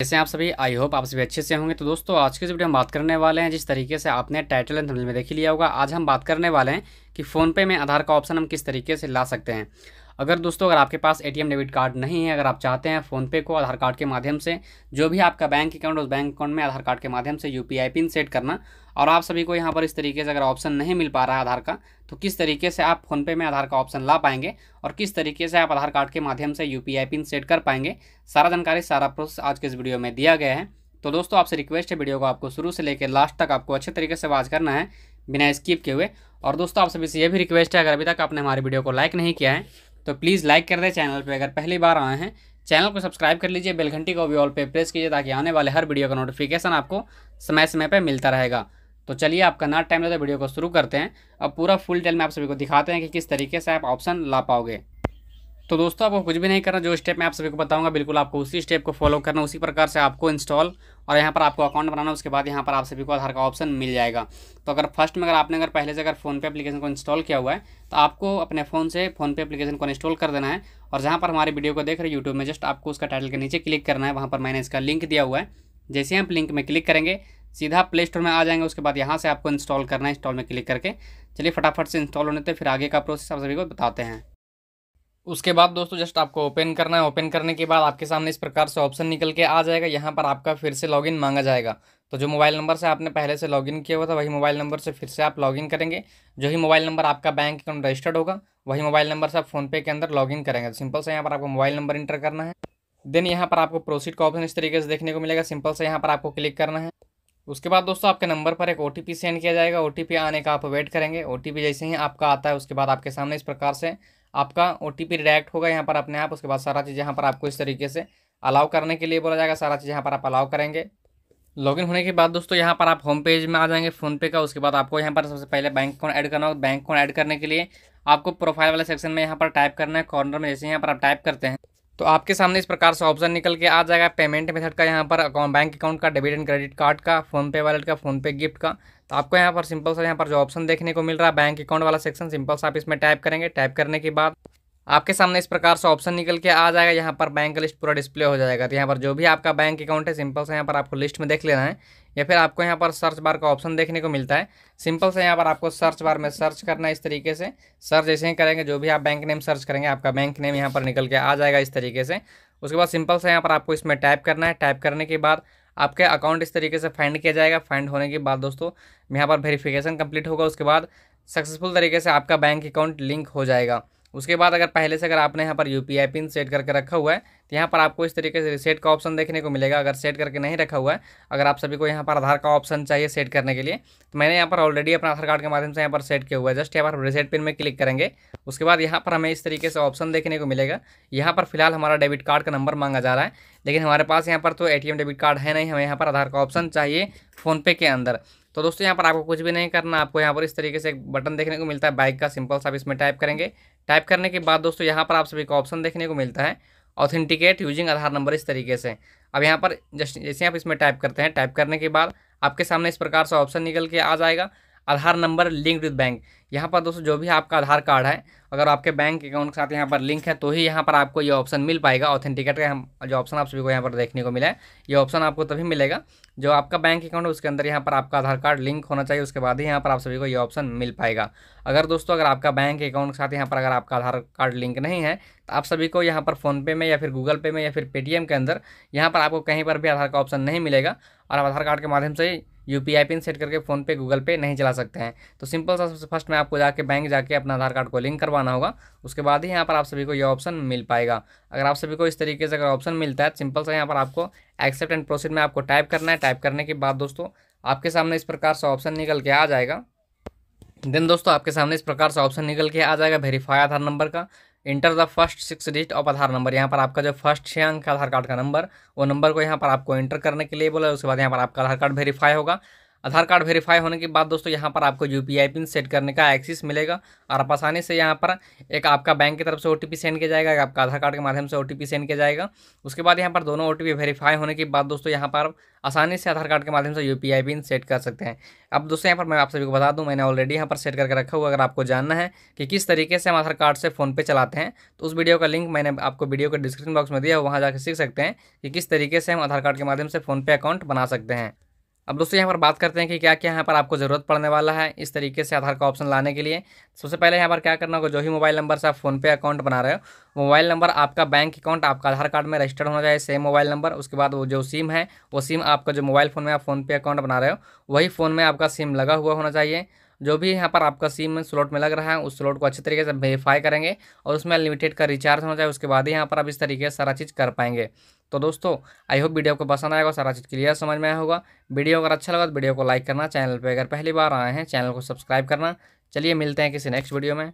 जैसे आप सभी आई होप आप सभी अच्छे से होंगे। तो दोस्तों, आज के वीडियो हम बात करने वाले हैं, जिस तरीके से आपने टाइटल एंड थंबनेल में देख लिया होगा, आज हम बात करने वाले हैं कि फ़ोनपे में आधार का ऑप्शन हम किस तरीके से ला सकते हैं। अगर दोस्तों, अगर आपके पास एटीएम डेबिट कार्ड नहीं है, अगर आप चाहते हैं फ़ोनपे को आधार कार्ड के माध्यम से, जो भी आपका बैंक अकाउंट उस बैंक अकाउंट में आधार कार्ड के माध्यम से यूपीआई पिन सेट करना और आप सभी को यहाँ पर इस तरीके से अगर ऑप्शन नहीं मिल पा रहा है आधार का तो किस तरीके से आप फ़ोनपे में आधार का ऑप्शन ला पाएँगे और किस तरीके से आप आधार कार्ड के माध्यम से यूपीआई पिन सेट कर पाएँगे, सारा जानकारी, सारा प्रोसेस आज के इस वीडियो में दिया गया है। तो दोस्तों, आपसे रिक्वेस्ट है वीडियो को आपको शुरू से लेकर लास्ट तक आपको अच्छे तरीके से वाच करना है, बिना स्किप के हुए। और दोस्तों, आप सभी से ये भी रिक्वेस्ट है, अगर अभी तक आपने हमारे वीडियो को लाइक नहीं किया है तो प्लीज़ लाइक कर दें चैनल पर अगर पहली बार आए हैं चैनल को सब्सक्राइब कर लीजिए बेल घंटी को भी ऑल पे प्रेस कीजिए ताकि आने वाले हर वीडियो का नोटिफिकेशन आपको समय समय पर मिलता रहेगा। तो चलिए आपका ना टाइम लगता वीडियो को शुरू करते हैं। अब पूरा फुल डिटेल में आप सभी को दिखाते हैं कि किस तरीके से आप ऑप्शन ला पाओगे। तो दोस्तों आपको कुछ भी नहीं करना जो स्टेप मैं आप सभी को बताऊँगा, बिल्कुल आपको उसी स्टेप को फॉलो करना, उसी प्रकार से आपको इंस्टॉल और यहाँ पर आपको अकाउंट बनाना, उसके बाद यहाँ पर आप सभी को आधार का ऑप्शन मिल जाएगा। तो अगर फ़र्स्ट में अगर आपने अगर पहले से अगर फ़ोन पे एप्लीकेशन को इंस्टॉल किया हुआ है तो आपको अपने फ़ोन से फ़ोन पे एप्लीकेशन को इंस्टॉल कर देना है और जहाँ पर हमारी वीडियो को देख रहे यूट्यूब में जस्ट आपको उसका टाइटल के नीचे क्लिक करना है, वहाँ पर मैंने इसका लिंक दिया हुआ है। जैसे आप लिंक में क्लिक करेंगे, सीधा प्ले स्टोर में आ जाएँगे, उसके बाद यहाँ से आपको इंस्टॉल करना है इंस्टॉल में क्लिक करके। चलिए फटाफट से इंस्टॉल होने थे फिर आगे का प्रोसेस आप सभी को बताते हैं। उसके बाद दोस्तों जस्ट आपको ओपन करना है। ओपन करने के बाद आपके सामने इस प्रकार से ऑप्शन निकल के आ जाएगा। यहाँ पर आपका फिर से लॉगिन मांगा जाएगा। तो जो मोबाइल नंबर से आपने पहले से लॉगिन किया हुआ था, वही मोबाइल नंबर से फिर से आप लॉगिन करेंगे। जो ही मोबाइल नंबर आपका बैंक अकाउंट रजिस्टर्ड होगा, वही मोबाइल नंबर से आप फोनपे के अंदर लॉगिन करेंगे। सिंपल से यहाँ पर आपको मोबाइल नंबर इंटर करना है। देन यहाँ पर आपको प्रोसीड का ऑप्शन इस तरीके से देखने को मिलेगा। सिंपल से यहाँ पर आपको क्लिक करना है। उसके बाद दोस्तों, आपके नंबर पर एक ओटीपी सेंड किया जाएगा। ओटीपी आने का आप वेट करेंगे। ओटीपी जैसे ही आपका आता है, उसके बाद आपके सामने इस प्रकार से आपका ओ टी रिडायरेक्ट होगा यहाँ पर अपने आप, उसके बाद सारा चीज़ यहाँ पर आपको इस तरीके से अलाउ करने के लिए बोला जाएगा। सारा चीज़ यहाँ पर आप अलाउ करेंगे। लॉगिन होने के बाद दोस्तों यहाँ पर आप होम पेज में आ जाएँगे, फ़ोनपे का। उसके बाद आपको यहाँ पर सबसे पहले बैंक अकाउंट ऐड करना होगा। बैंक अकाउंट ऐड करने के लिए आपको प्रोफ़ाइल वाले सेक्शन में यहाँ पर टाइप करना है। कॉर्नर में जैसे यहाँ पर आप टाइप करते हैं तो आपके सामने इस प्रकार से ऑप्शन निकल के आ जाएगा पेमेंट मेथड का, यहाँ पर अकाउंट बैंक अकाउंट का डेबिट एंड क्रेडिट कार्ड का फोनपे वॉलेट का फोनपे गिफ्ट का। तो आपको यहाँ पर सिंपल सा यहाँ पर जो ऑप्शन देखने को मिल रहा है बैंक अकाउंट वाला सेक्शन सिंपल सा आप इसमें टाइप करेंगे। टाइप करने के बाद आपके सामने इस प्रकार से ऑप्शन निकल के आ जाएगा। यहाँ पर बैंक लिस्ट पूरा डिस्प्ले हो जाएगा। तो यहाँ पर जो भी आपका बैंक अकाउंट है सिंपल से यहाँ पर आपको लिस्ट में देख लेना है। या फिर आपको यहाँ पर सर्च बार का ऑप्शन देखने को मिलता है। सिंपल से यहाँ पर आपको सर्च बार में सर्च करना है इस तरीके से। सर्च जैसे ही करेंगे, जो भी आप बैंक नेम सर्च करेंगे, आपका बैंक नेम यहाँ पर निकल के आ जाएगा इस तरीके से। उसके बाद सिंपल से यहाँ पर आपको इसमें टाइप करना है। टाइप करने के बाद आपके अकाउंट इस तरीके से फाइंड किया जाएगा। फाइंड होने के बाद दोस्तों, यहाँ पर वेरीफिकेशन कंप्लीट होगा। उसके बाद सक्सेसफुल तरीके से आपका बैंक अकाउंट लिंक हो जाएगा। उसके बाद अगर पहले से अगर आपने यहाँ पर यूपीआई पिन सेट करके रखा हुआ है तो यहाँ पर आपको इस तरीके से रिसेट का ऑप्शन देखने को मिलेगा अगर सेट करके नहीं रखा हुआ है अगर आप सभी को यहाँ पर आधार का ऑप्शन चाहिए सेट करने के लिए तो मैंने यहाँ पर ऑलरेडी अपना आधार कार्ड के माध्यम से यहाँ पर सेट किया हुआ है जस्ट यहाँ पर रिसेट पिन में क्लिक करेंगे उसके बाद यहाँ पर हमें इस तरीके से ऑप्शन देखने को मिलेगा यहाँ पर फ़िलहाल हमारा डेबिट कार्ड का नंबर मांगा जा रहा है लेकिन हमारे पास यहाँ पर तो एटीएम डेबिट कार्ड है नहीं हमें यहाँ पर आधार का ऑप्शन चाहिए फ़ोनपे के अंदर तो दोस्तों यहाँ पर आपको कुछ भी नहीं करना आपको यहाँ पर इस तरीके से एक बटन देखने को मिलता है बाइक का सिंपल सा आप इसमें टाइप करेंगे टाइप करने के बाद दोस्तों यहाँ पर आप सभी को ऑप्शन देखने को मिलता है ऑथेंटिकेट यूजिंग आधार नंबर इस तरीके से। अब यहाँ पर जस्ट जैसे आप इसमें टाइप करते हैं, टाइप करने के बाद आपके सामने इस प्रकार से ऑप्शन निकल के आ जाएगा। Aadhaar number link with bank. यहाँ पर दोस्तों, जो भी आपका आधार कार्ड है, अगर आपके बैंक अकाउंट के साथ यहाँ पर लिंक है तो ही यहाँ पर आपको ये ऑप्शन मिल पाएगा ऑथेंटिकेट का जो ऑप्शन आप सभी को यहाँ पर देखने को मिला है, ये ऑप्शन आपको तभी मिलेगा जो आपका बैंक अकाउंट है, उसके अंदर यहाँ पर आपका आधार कार्ड लिंक होना चाहिए, उसके बाद ही यहाँ पर आप सभी को ये ऑप्शन मिल पाएगा। अगर दोस्तों, अगर आपका बैंक अकाउंट के साथ यहाँ पर अगर आपका आधार कार्ड लिंक नहीं है तो आप सभी को यहाँ पर फ़ोनपे में या फिर गूगल पे में या फिर पेटीएम के अंदर यहाँ पर आपको कहीं पर भी आधार का ऑप्शन नहीं मिलेगा और आप आधार कार्ड के माध्यम से U P I pin set करके फ़ोन पे, गूगल पे नहीं चला सकते हैं। तो सिंपल सा, सबसे फ़र्स्ट में आपको जाके बैंक जाके अपना आधार कार्ड को लिंक करवाना होगा। उसके बाद ही यहाँ पर आप सभी को ये ऑप्शन मिल पाएगा। अगर आप सभी को इस तरीके से अगर ऑप्शन मिलता है सिंपल सा यहाँ पर आपको एक्सेप्ट एंड प्रोसीड में आपको टाइप करना है। टाइप करने के बाद दोस्तों, आपके सामने इस प्रकार से ऑप्शन निकल के आ जाएगा। देन दोस्तों, आपके सामने इस प्रकार से ऑप्शन निकल के आ जाएगा, वेरीफाई आधार नंबर का। Enter the first six digit of Aadhaar number यहाँ पर आपका जो फ़र्स्ट छः अंक आधार कार्ड का नंबर वो नंबर को यहाँ पर आपको इंटर करने के लिए बोला उसके बाद यहाँ पर आपका आधार कार्ड वेरीफाई होगा। आधार कार्ड वेरीफाई होने के बाद दोस्तों यहाँ पर आपको यूपीआई पिन सेट करने का एक्सेस मिलेगा और आप आसानी से यहाँ पर एक आपका बैंक की तरफ़ से ओटीपी सेंड किया जाएगा आपका आधार कार्ड के माध्यम से ओटीपी सेंड किया जाएगा। उसके बाद यहाँ पर दोनों ओटीपी वेरीफाई होने के बाद दोस्तों यहाँ पर आसानी से आधार कार्ड के माध्यम से यूपीआई पिन सेट कर सकते हैं। अब दोस्तों यहाँ पर मैं आप सभी को बता दूँ, मैंने ऑलरेडी यहाँ पर सेट करके रखा हुआ अगर आपको जानना है कि किस तरीके से हम आधार कार्ड से फ़ोन पे चलाते हैं तो उस वीडियो का लिंक मैंने आपको वीडियो के डिस्क्रिप्शन बॉक्स में दिया वहाँ जाकर सीख सकते हैं कि किस तरीके से हम आधार कार्ड के माध्यम से फ़ोन पे अकाउंट बना सकते हैं। अब दोस्तों यहाँ पर बात करते हैं कि क्या क्या यहाँ पर आपको ज़रूरत पड़ने वाला है इस तरीके से आधार का ऑप्शन लाने के लिए। सबसे पहले यहाँ पर क्या करना होगा, जो ही मोबाइल नंबर से आप फोनपे अकाउंट बना रहे हो, मोबाइल नंबर आपका बैंक अकाउंट, आपका आधार कार्ड में रजिस्टर्ड होना चाहिए, सेम मोबाइल नंबर, उसके बाद वो जो सिम है, वो सिम आपका जो मोबाइल फ़ोन में आप फोनपे अकाउंट बना रहे हो, वही फ़ोन में आपका सिम लगा हुआ होना चाहिए। जो भी यहाँ पर आपका सिम स्लॉट में लग रहा है, उस स्लॉट को अच्छे तरीके से वेरीफाई करेंगे और उसमें अनलिमिटेड का रिचार्ज होना चाहिए, उसके बाद ही यहाँ पर आप इस तरीके से सारा चीज़ कर पाएँगे। तो दोस्तों आई होप वीडियो को पसंद आएगा सारा चीज़ क्लियर समझ में आया होगा। वीडियो अगर अच्छा लगा तो वीडियो को लाइक करना चैनल पर अगर पहली बार आए हैं चैनल को सब्सक्राइब करना। चलिए मिलते हैं किसी नेक्स्ट वीडियो में।